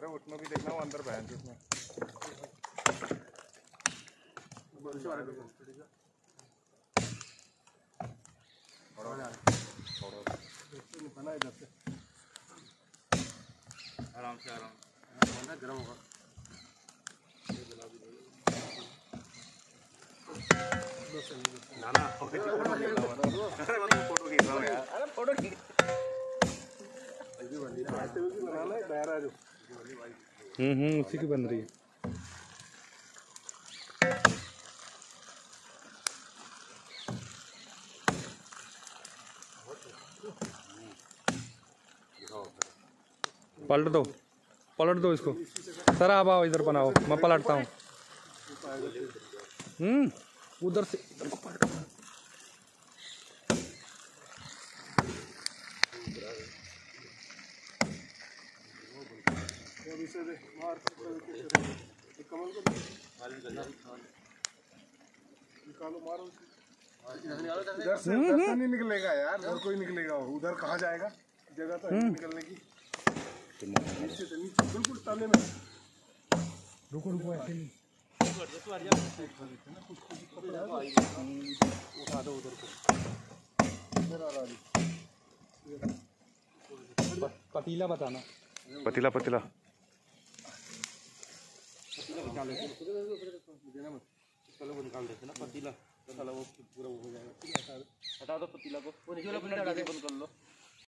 अरे उसमें भी देखना वो अंदर बैठ उसमें। आराम से आराम गर्म होगा ना ना फ़ोटो खींच रहा हूँ यार। अरे फ़ोटो खींच। हम्म हम्म उसी की बन रही है। पलट दो पलट दो इसको। सर, आप आओ, इधर बनाओ। मैं पलटता हूँ। हम्म उधर से इधर को अब इसे दे मार कमल को निकालो मारो इधर से नहीं निकलेगा यार उधर कोई निकलेगा उधर कहाँ जाएगा? जगह तो है निकलने की। नीचे से नीचे बिल्कुल तले में। रुको रुको ऐसे नहीं। उठा दो उधर को इधर आ रहा है। पतीला। पतीला चलो वो निकाल देते ना पतीला। तो साला वो पूरा वो हो जाएगा। हटा दो पतीला को। बंद कर लो।